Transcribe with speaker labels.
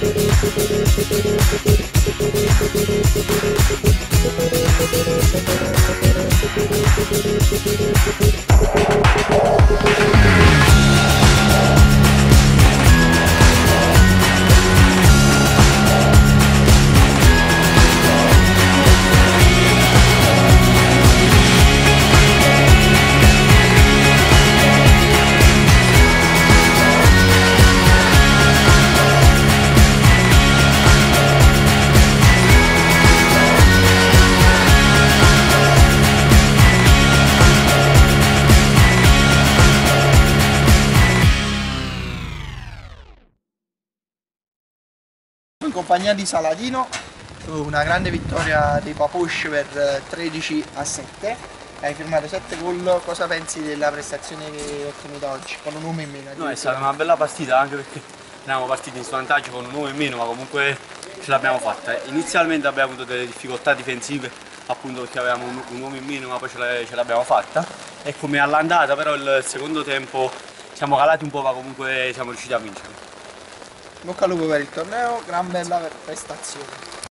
Speaker 1: Thank you. In compagnia di Saladino una grande vittoria dei Papush per 13 eh, a 7 hai firmato 7 gol. Cosa pensi della prestazione che hai ottenuto oggi? Con un uomo in meno?
Speaker 2: No, è stata una bella partita anche perché eravamo partiti in svantaggio con un uomo in meno ma comunque ce l'abbiamo fatta. Inizialmente abbiamo avuto delle difficoltà difensive appunto perché avevamo un, un uomo in meno ma poi ce l'abbiamo fatta. E come all'andata però il secondo tempo siamo calati un po' ma comunque siamo riusciti a vincere
Speaker 1: Bocca al lupo per il torneo, gran bella prestazione.